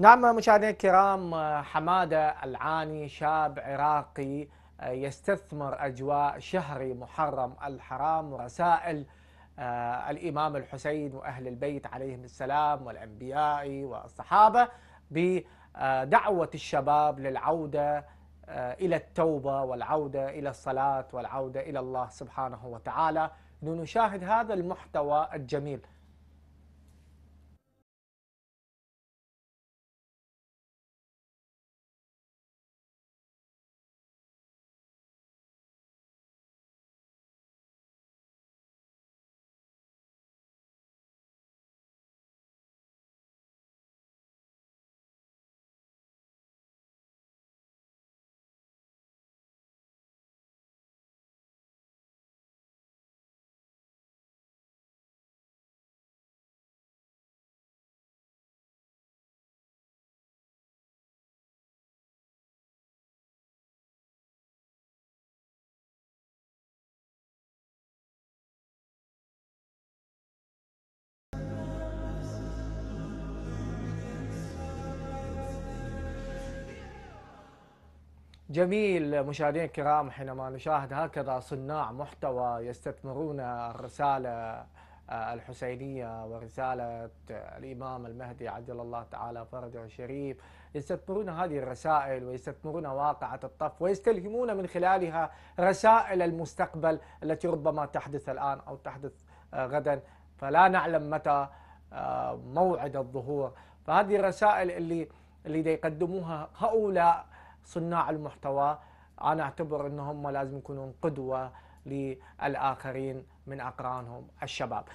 نعم مشاهدينا الكرام حمادة العاني شاب عراقي يستثمر أجواء شهر محرم الحرام ورسائل آه، الإمام الحسين وأهل البيت عليهم السلام والأنبياء والصحابة بدعوة الشباب للعودة آه، إلى التوبة والعودة إلى الصلاة والعودة إلى الله سبحانه وتعالى. لنشاهد هذا المحتوى الجميل. جميل مشاهدينا الكرام حينما نشاهد هكذا صناع محتوى يستثمرون الرسالة آه، الحسينية ورسالة الإمام المهدي عجل الله تعالى فرجه الشريف. يستثمرون هذه الرسائل ويستثمرون واقعة الطف ويستلهمون من خلالها رسائل المستقبل التي ربما تحدث الآن أو تحدث آه، غدا. فلا نعلم متى آه، موعد الظهور. فهذه الرسائل اللي اللي يقدموها هؤلاء صناع المحتوى. أنا أعتبر إنهم لازم يكونون قدوة للآخرين من أقرانهم الشباب.